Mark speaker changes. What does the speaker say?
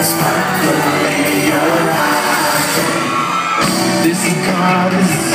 Speaker 1: This is is